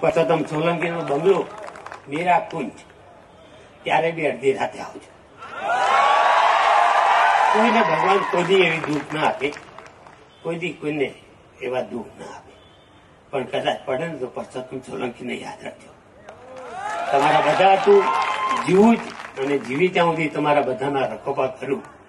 પરસોત્તમ સોલંકીનો બંગલો મીરા કુંજ. ત્યારે બી અડધી રાતે આવજો. કોઈને ભગવાન કોઈ એવી દુઃખ ના આપે. કોઈ દી કોઈને એવા દુઃખ ના આપે. પણ કદાચ પડે ને તો પરસોત્તમ સોલંકીને યાદ રાખજો. તમારા બધા તું જીવું જ અને જીવી ત્યાં સુધી તમારા બધાના રખોપા કરું